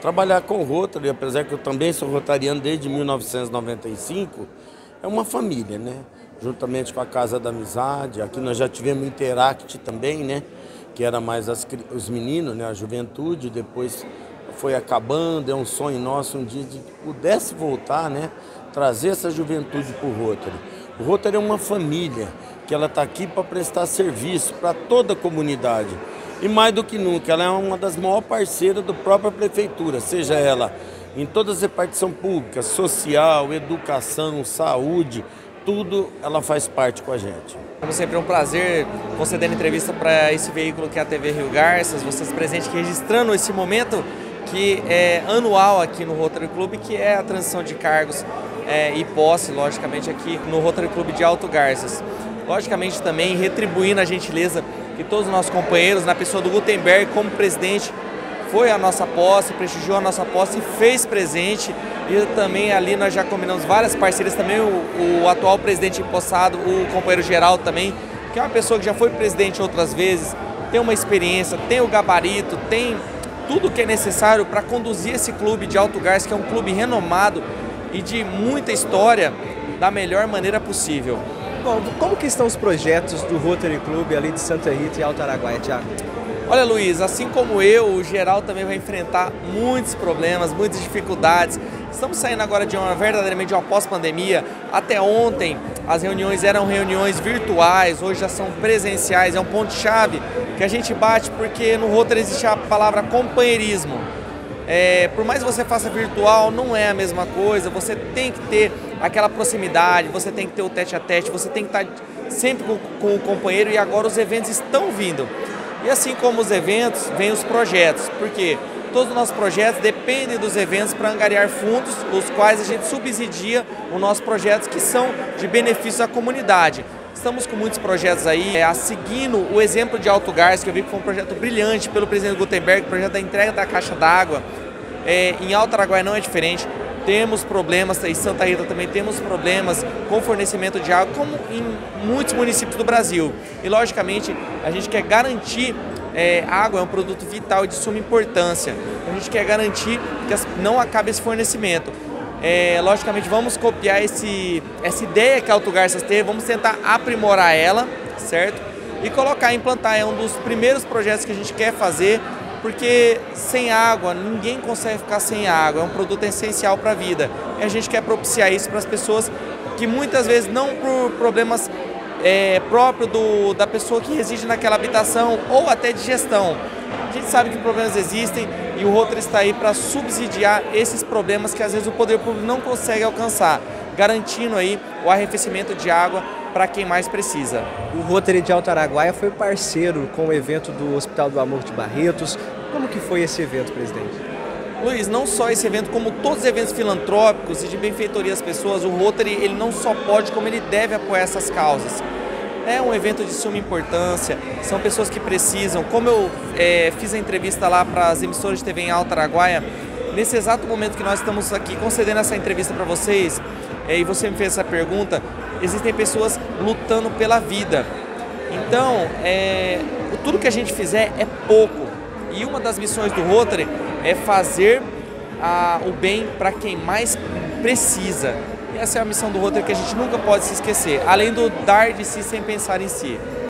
Trabalhar com o Rotary, apesar que eu também sou rotariano desde 1995, é uma família, né? Juntamente com a Casa da Amizade, aqui nós já tivemos o Interact também, né? Que era mais as, os meninos, né? A juventude, depois foi acabando, é um sonho nosso um dia de que pudesse voltar, né? Trazer essa juventude para o Rotary. O Rotary é uma família, que ela está aqui para prestar serviço para toda a comunidade. E mais do que nunca, ela é uma das maiores parceiras da própria prefeitura, seja ela em todas as repartições públicas, social, educação, saúde, tudo ela faz parte com a gente. Como sempre é um prazer concedendo entrevista para esse veículo que é a TV Rio Garças, vocês presentes registrando esse momento que é anual aqui no Rotary Club, que é a transição de cargos é, e posse, logicamente, aqui no Rotary Club de Alto Garças. Logicamente também retribuindo a gentileza que todos os nossos companheiros, na pessoa do Gutenberg como presidente, foi a nossa posse, prestigiou a nossa posse e fez presente. E também ali nós já combinamos várias parcerias, também o, o atual presidente empossado, o companheiro Geraldo também, que é uma pessoa que já foi presidente outras vezes, tem uma experiência, tem o gabarito, tem tudo que é necessário para conduzir esse clube de Alto Gás, que é um clube renomado e de muita história, da melhor maneira possível. Bom, como que estão os projetos do Rotary Club ali de Santa Rita e Alto Araguaia, Tiago? Olha, Luiz, assim como eu, o geral também vai enfrentar muitos problemas, muitas dificuldades. Estamos saindo agora de uma verdadeiramente de uma pós-pandemia. Até ontem as reuniões eram reuniões virtuais, hoje já são presenciais. É um ponto chave que a gente bate porque no Rotary existe a palavra companheirismo. É, por mais que você faça virtual, não é a mesma coisa. Você tem que ter aquela proximidade, você tem que ter o tete a tete, você tem que estar sempre com, com o companheiro e agora os eventos estão vindo. E assim como os eventos, vem os projetos, porque todos os nossos projetos dependem dos eventos para angariar fundos, os quais a gente subsidia os nossos projetos que são de benefício à comunidade. Estamos com muitos projetos aí, é, seguindo o exemplo de Alto Gás, que eu vi que foi um projeto brilhante pelo presidente Gutenberg, projeto da entrega da caixa d'água. É, em Alto Araguaia não é diferente. Temos problemas, em Santa Rita também temos problemas com fornecimento de água, como em muitos municípios do Brasil. E, logicamente, a gente quer garantir é, água é um produto vital de suma importância. A gente quer garantir que não acabe esse fornecimento. É, logicamente, vamos copiar esse, essa ideia que a Alto Garças teve, vamos tentar aprimorar ela, certo? E colocar, implantar. É um dos primeiros projetos que a gente quer fazer, porque sem água, ninguém consegue ficar sem água, é um produto essencial para a vida. E a gente quer propiciar isso para as pessoas que muitas vezes, não por problemas é, próprios da pessoa que reside naquela habitação ou até de gestão, a gente sabe que problemas existem e o Rotary está aí para subsidiar esses problemas que às vezes o poder público não consegue alcançar, garantindo aí o arrefecimento de água para quem mais precisa. O Rotary de Alto Araguaia foi parceiro com o evento do Hospital do Amor de Barretos. Como que foi esse evento, presidente? Luiz, não só esse evento, como todos os eventos filantrópicos e de benfeitoria às pessoas, o Rotary ele não só pode, como ele deve apoiar essas causas. É um evento de suma importância, são pessoas que precisam. Como eu é, fiz a entrevista lá para as emissoras de TV em Alto Araguaia, nesse exato momento que nós estamos aqui concedendo essa entrevista para vocês, é, e você me fez essa pergunta, existem pessoas lutando pela vida. Então, é, tudo que a gente fizer é pouco. E uma das missões do Rotary é fazer a, o bem para quem mais precisa. Essa é a missão do Rotary que a gente nunca pode se esquecer, além do dar de si sem pensar em si.